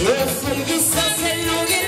Listen to something you